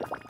Wow!